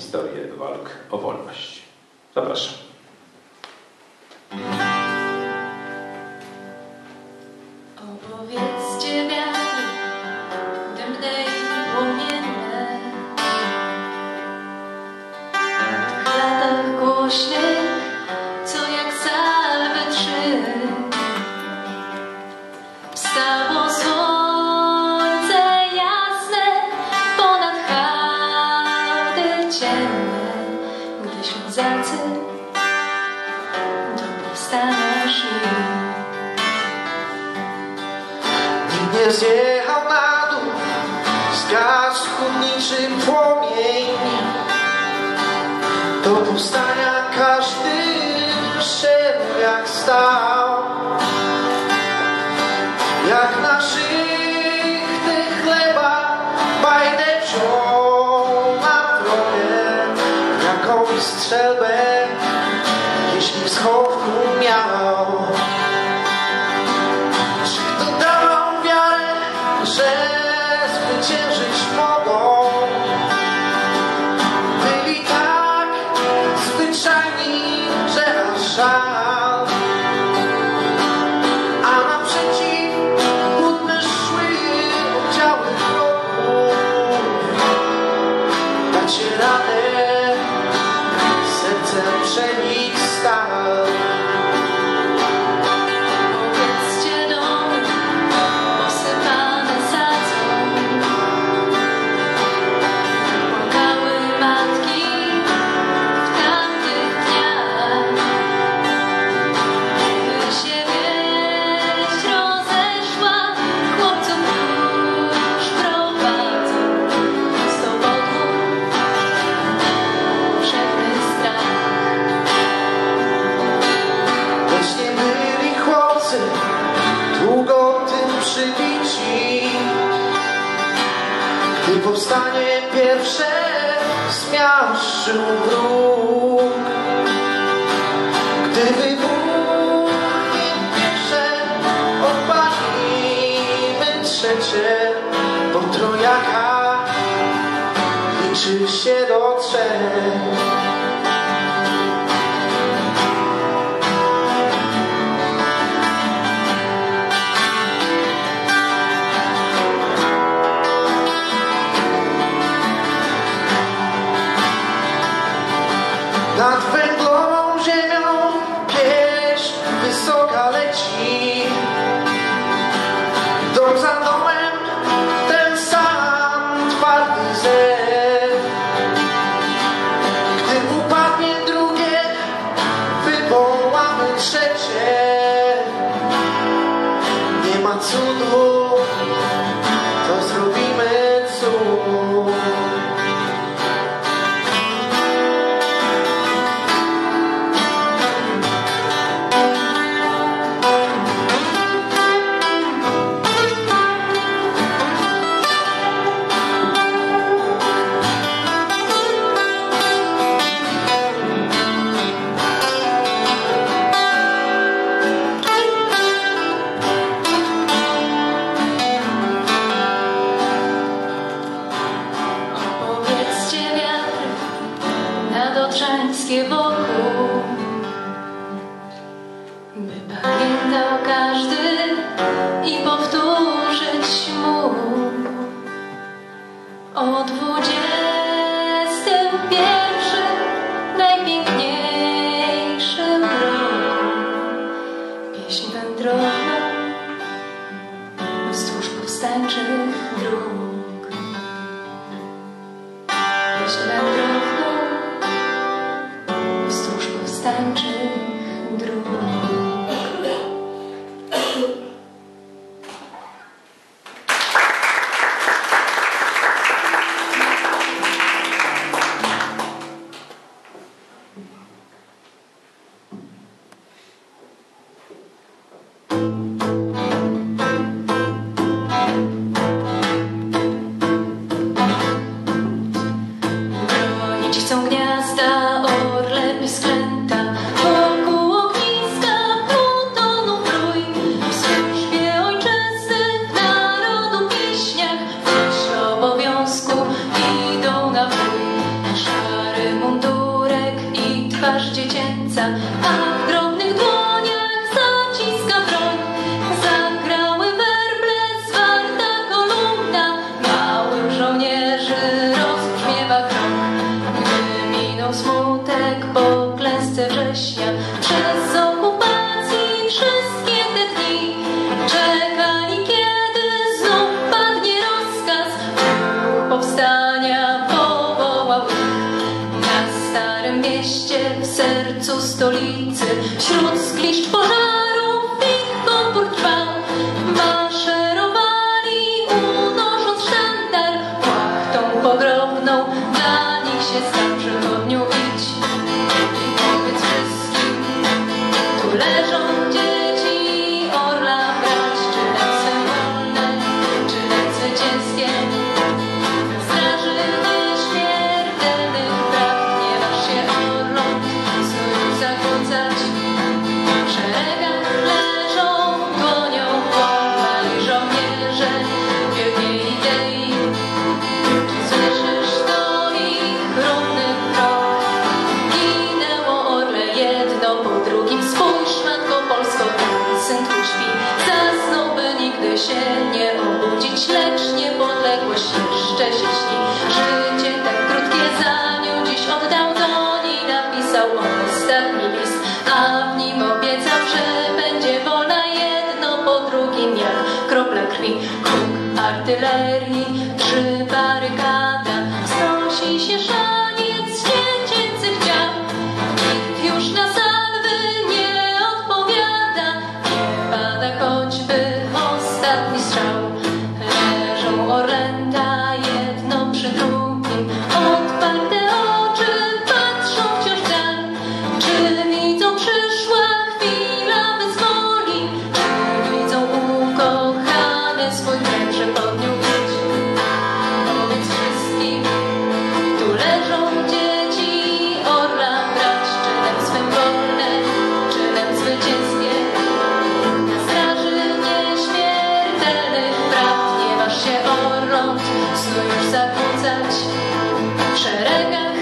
historię walk o wolność. Zapraszam. Opowiedzcie ciemne Gdy ślązacy do powstania szli Nikt nie zjechał na dół, zgasł chłodniczy płomień. Do powstania każdy szedł jak stał. Strzelbę, jeśli w schowku miał. Czy kto dawał wiarę, że zwyciężyć mogą? Byli tak zwyczajni, że aż. A naprzeciw budne szły oddziały wrogów. Dacie radę, sercem przebić stal. Zmiażdżył wróg. Gdy wybuchnie pierwsze odpalimy trzecie, bo trojaka liczy się do trzech. not faith. Odrzańskie wokół. By pamiętał każdy i powtórzyć mógł O dwudziestym pierwszym najpiękniejszym roku. Pieśń wędrowną wzdłuż powstańczych dróg. Pieśń wędrowną wzdłuż sun. co stolíce, šrot z klišť pohár. galerii przy barykadach wznosi się szal. gorąc, znów już zakłócać w szeregach.